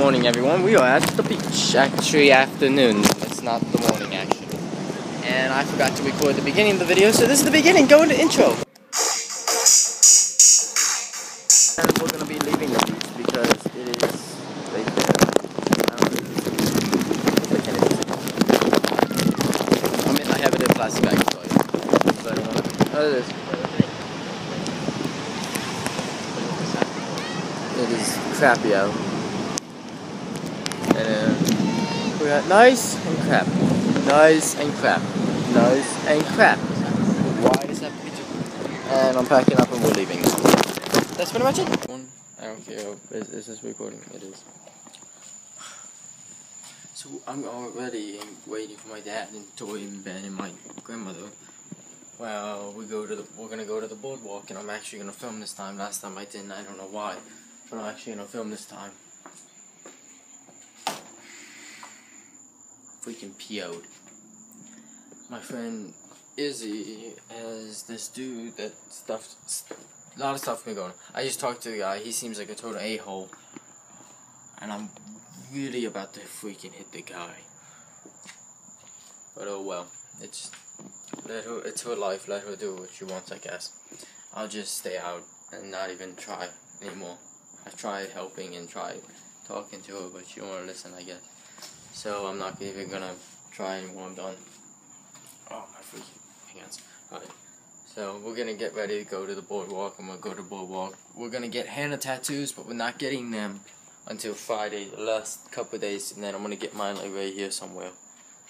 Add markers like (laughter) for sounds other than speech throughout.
morning, everyone. We are at the beach. Actually, afternoon. It's not the morning, actually. And I forgot to record the beginning of the video, so this is the beginning. Go into intro. And we're gonna be leaving the beach because it is right there. I mean, I have it in plastic bags, so I don't want. Oh, it is. It is crappy out. And uh, we nice and crap. Nice and crap. Nice and crap. Why does that two? And I'm packing up and we're leaving. That's pretty much it. I don't care. Is, is this recording? It is. So I'm already waiting for my dad and Toy and Ben and my grandmother. Well, we go to the we're gonna go to the boardwalk and I'm actually gonna film this time. Last time I didn't, I don't know why. But I'm actually gonna film this time. Freaking PO'd. My friend Izzy has this dude that stuff a lot of stuff been going. I just talked to the guy, he seems like a total a hole. And I'm really about to freaking hit the guy. But oh well. It's let her it's her life, let her do what she wants I guess. I'll just stay out and not even try anymore. I've tried helping and tried talking to her, but she don't listen, I guess. So I'm not even gonna try anymore. I'm done. Oh my freaking hands! Alright. So we're gonna get ready to go to the boardwalk. I'm gonna go to the boardwalk. We're gonna get henna tattoos, but we're not getting them until Friday, the last couple of days, and then I'm gonna get mine like right here somewhere.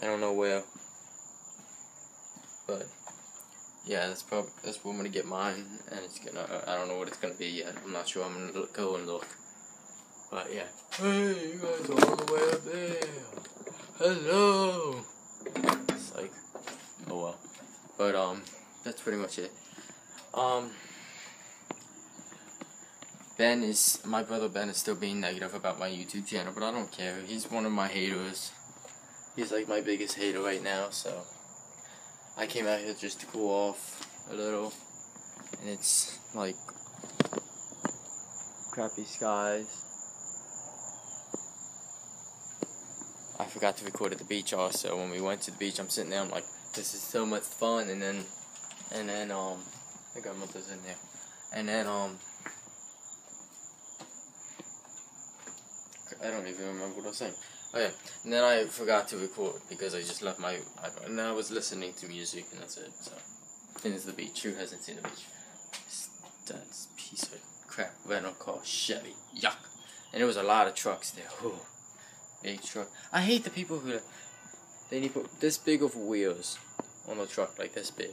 I don't know where, but yeah, that's probably that's where I'm gonna get mine, and it's gonna. I don't know what it's gonna be yet. I'm not sure. I'm gonna go and look. But yeah. Hey, you guys are all the way up there. Hello. It's like, oh well. But um, that's pretty much it. Um. Ben is my brother. Ben is still being negative about my YouTube channel, but I don't care. He's one of my haters. He's like my biggest hater right now. So I came out here just to cool off a little, and it's like crappy skies. I forgot to record at the beach also. When we went to the beach, I'm sitting there. I'm like, this is so much fun. And then, and then um, I got my mothers in there, and then um. I don't even remember what I was saying. Oh yeah, and then I forgot to record because I just left my. And I was listening to music, and that's it. So, and it's the beach. Who hasn't seen the beach? That's piece of crap rental car Chevy. Yuck. And there was a lot of trucks there. Whew. Big truck. I hate the people who they need put this big of wheels on the truck, like this big,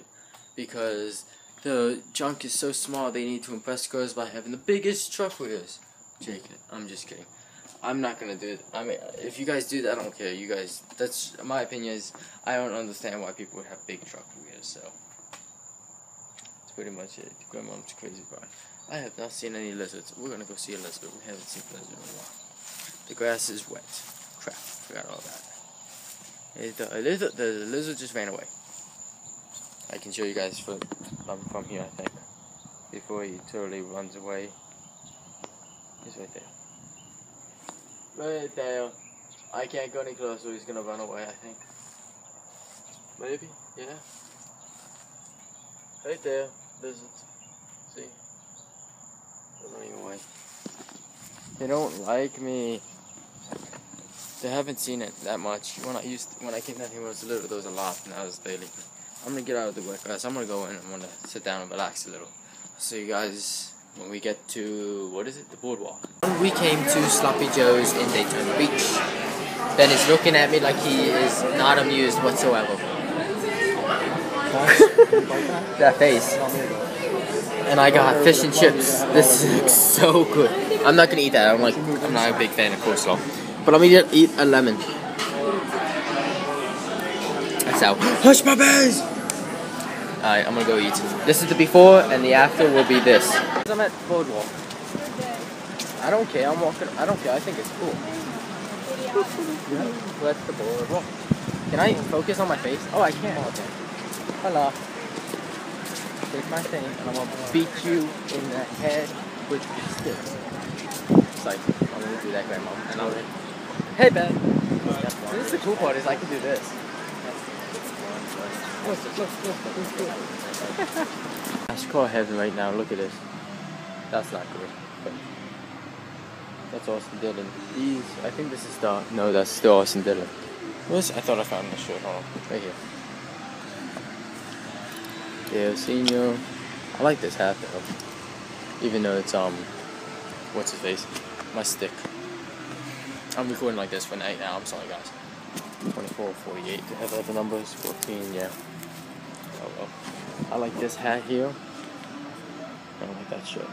because the junk is so small. They need to impress girls by having the biggest truck wheels. Jake, I'm just kidding. I'm not gonna do it. I mean, if you guys do that, I don't care. You guys, that's my opinion. Is I don't understand why people would have big truck wheels. So that's pretty much it. Grandma's crazy, bro. I have not seen any lizards. We're gonna go see a lizard. We haven't seen a lizard in a while. The grass is wet. Crap, forgot all that. It, the, lizard, the lizard just ran away. I can show you guys from from here, I think, before he totally runs away. He's right there. Right there. I can't go any closer. He's gonna run away. I think. Maybe. Yeah. Right there. Lizards. See. They're running away. They don't like me. They haven't seen it that much. When I used when I came down here when I was little, there was a lot. And now there's barely. I'm gonna get out of the way, guys. I'm gonna go in. I'm gonna sit down and relax a little. So you guys, when we get to what is it, the boardwalk? We came to Sloppy Joe's in Daytona Beach. Ben is looking at me like he is not amused whatsoever. (laughs) that face. And I got fish and chips. This (laughs) looks so good. I'm not gonna eat that. I'm like, I'm not a big fan of coleslaw. But I'm gonna eat a lemon. That's how. Hush puppies! Alright, I'm gonna go eat. This is the before, and the after will be this. I'm at Boardwalk. I don't care. I'm walking. I don't care. I think it's cool. (laughs) That's the boardwalk. Can I focus on my face? Oh, I can. Okay. Hello. Take my thing, and I'm gonna beat you in the head with the stick. It's like, I'm gonna do that, grandma. And I'll Hey, Ben. This is the cool part is I can do this. Look. NASCAR heaven right now. Look at this. That's not good. That's Austin Dillon. These, I think this is the. No, that's still Austin Dillon. Where's, I thought I found this shirt. Hold on. Right here. Yeah, senior. I like this hat though. Even though it's, um, what's his face? My stick. I'm recording like this for night now. I'm sorry, guys. 24, 48 to have other numbers. 14, yeah. Oh well. I like this hat here. I don't like that shirt.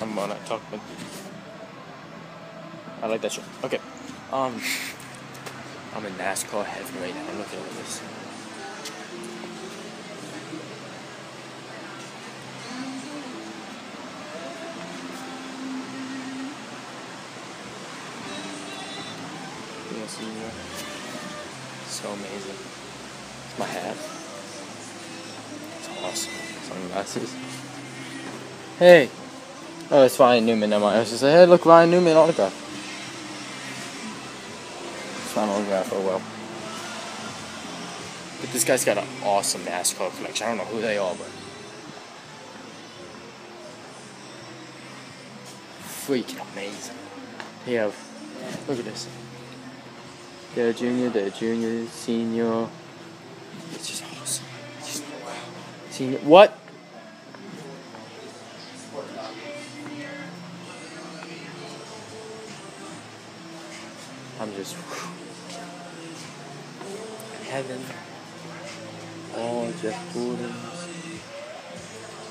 I'm gonna talk about. I like that shirt. Okay. Um. I'm in NASCAR heaven right now. Look at all this. So amazing. It's my hat. It's awesome. Sunglasses. Hey! Oh, it's Ryan Newman. Never mind. I was just like, hey, look, Ryan Newman autograph. It's not an autograph. Oh well. But this guy's got an awesome NASCAR collection. I don't know who they are, but freaking amazing. Have. Look at this. They're junior, they're junior, senior. It's just awesome. Senior. What? I'm just. (sighs) Heaven. Oh, Jeff Gordon's.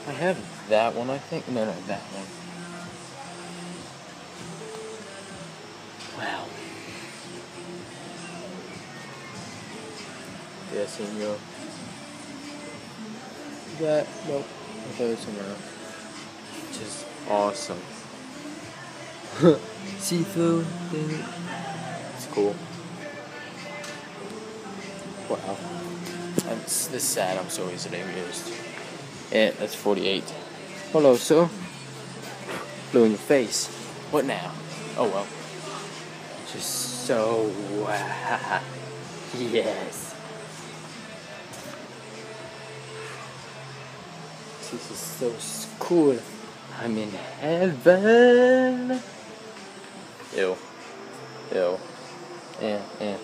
I have that one, I think. No, no, that one. Yeah, senor. That, nope. I thought it was somewhere else. Just awesome. (laughs) Seafood, thing. It's cool. Wow. I'm, this is sad, I'm so easily amused. Yeah, that's 48. Hello, sir. Blue in your face. What now? Oh well. Just so. (laughs) yes. This is so cool. I'm in heaven. Ew. Ew. Yeah, yeah.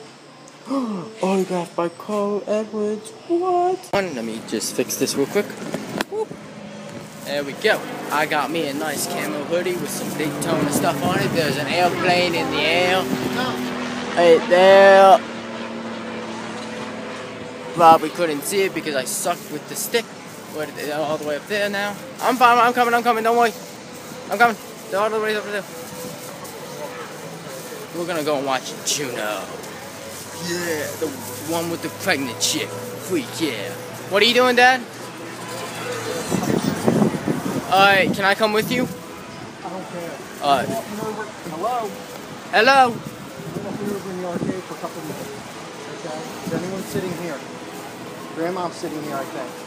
(gasps) Autographed by Carl Edwards. What? Let me just fix this real quick. There we go. I got me a nice camo hoodie with some Daytona stuff on it. There's an airplane in the air. Right there. Probably couldn't see it because I sucked with the stick. What, all the way up there now. I'm fine. I'm coming. I'm coming. Don't worry. I'm coming. They're all the way up there. We're gonna go and watch Juno. Yeah, the one with the pregnant chick. Freak, yeah. What are you doing, Dad? Alright, can I come with you? I don't care. Alright. Walking. Hello. Hello? I'm walking over in the arcade for a couple minutes. Okay. Is anyone sitting here? Grandma's sitting here, I think.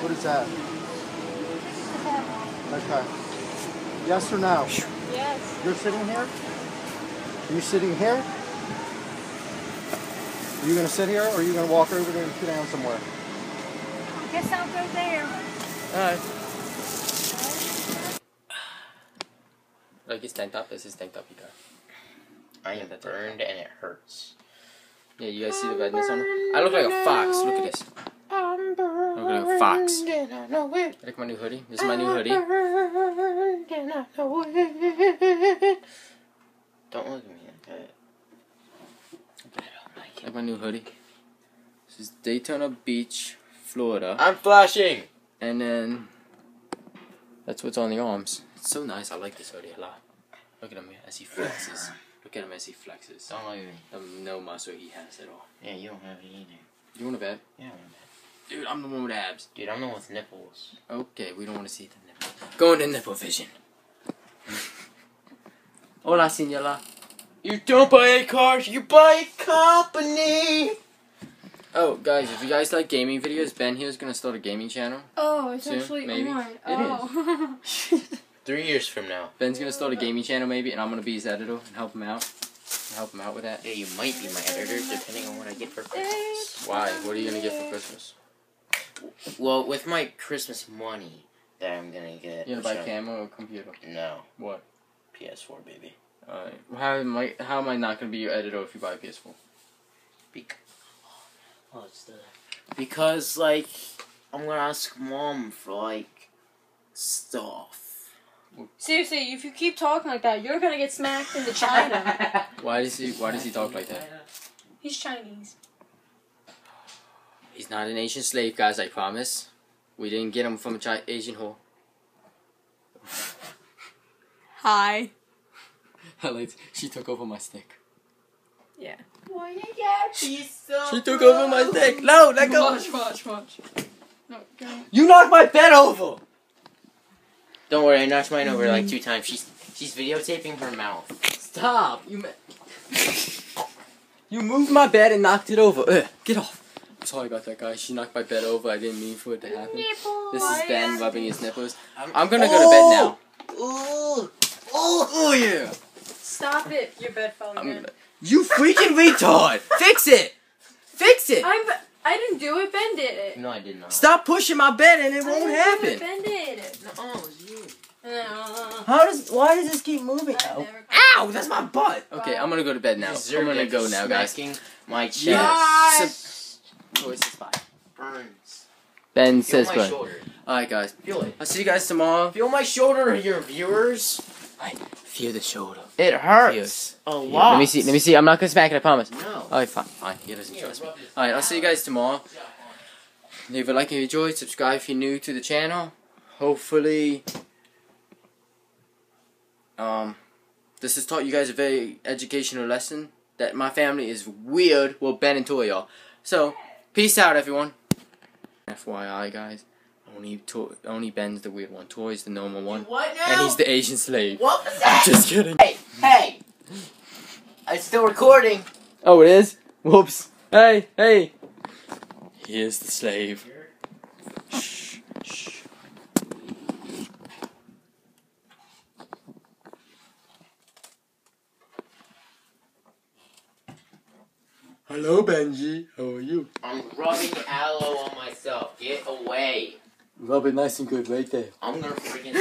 What is that? Okay. Yes or no? Yes. You're sitting here? Are you sitting here? Are you gonna sit here or are you gonna walk over there and sit down somewhere? I guess I'll go there. Alright. Like his tank top? That's his tank top you got. I am burned and it hurts. Yeah, you guys see the redness on it? I look like a fox. Look at this. I'm burned Look like a fox. and I know it. I like my new hoodie. This is my new hoodie. And I know it. Don't look at me like that. I don't like I like my new hoodie. This is Daytona Beach, Florida. I'm flashing. And then that's what's on the arms. It's so nice. I like this hoodie a lot. Look at him as he flexes. Look at him as he flexes. Don't look at me. Um, no muscle he has at all. Yeah, you don't have it either. You want to bet? Yeah, Dude, I'm the one with abs. dude, I'm the one with nipples. Okay, we don't want to see the nipple. Go into nipple vision. (laughs) Hola, senora. You don't buy cars, you buy a company. Oh, guys, if you guys like gaming videos, Ben here is gonna start a gaming channel. Oh, it's Soon, actually maybe. on. It oh. (laughs) Three years from now. Ben's gonna start a gaming channel maybe, and I'm gonna be his editor and help him out. Help him out with that. Yeah, you might be my editor depending on what I get for Christmas. Why? What are you gonna get for Christmas? Well, with my Christmas money that I'm gonna get. You gonna buy which I- camera or computer? No. What? PS4, baby. Alright. How am I? How am I not gonna be your editor if you buy a PS4? Bec- oh, it's the. Because, like, I'm gonna ask mom for, like, stuff. Seriously, if you keep talking like that, you're gonna get smacked into China. (laughs) Why does he? Why does he talk like that? He's Chinese. He's not an Asian slave, guys. I promise. We didn't get him from a Chi- Asian whore. Hi. (laughs) like she took over my stick. Yeah. Why did she took over my stick. No, let go. Watch, watch, watch. No, go. You knocked my bed over. Don't worry, I knocked mine over like two times. She's she's videotaping her mouth. Stop. You. Ma- (laughs) you moved my bed and knocked it over. Ugh, get off. I'm sorry about that, guys. She knocked my bed over. I didn't mean for it to happen. This is Ben rubbing his nipples. I'm gonna go to bed now. Ooh, Oh, oh yeah. Stop it. Your bed fell I'm again. gonna- You freaking retard! (laughs) Fix it! Fix it! I'm. I didn't do it. Ben did it. No, I did not. Stop pushing my bed and it I won't happen. it, Ben did it. No, it was you. Uh. How does? Why does this keep moving? Ow! Oh. Ow! That's my butt. Okay, I'm gonna go to bed now. Is I'm gonna go now, guys. smacking My chest Yes. Voice is fine. burns. Ben Feel says my good. shoulder. All right, guys. Feel it. I'll see you guys tomorrow. Feel my shoulder, your viewers. Feel the shoulder. It hurts a Yeah, lot. let me see. Let me see. I'm not gonna smack it. I promise. No. All right, fine, fine. He doesn't trust me. All right, I'll see you guys tomorrow. Leave a like if you enjoyed. Subscribe if you're new to the channel. Hopefully, um, this has taught you guys a very educational lesson that my family is weird. Well, Ben and Toya. So, peace out, everyone. FYI, guys. Only to- only Ben's the weird one. Toy's the normal one, and he's the Asian slave. What was I'm just kidding. Hey, hey! I'm still recording. Oh, it is? Whoops. Hey, hey. He is the slave. Hello, Benji. How are you? I'm rubbing aloe on myself. Get away. Rub it nice and good right there. I'm gonna freaking.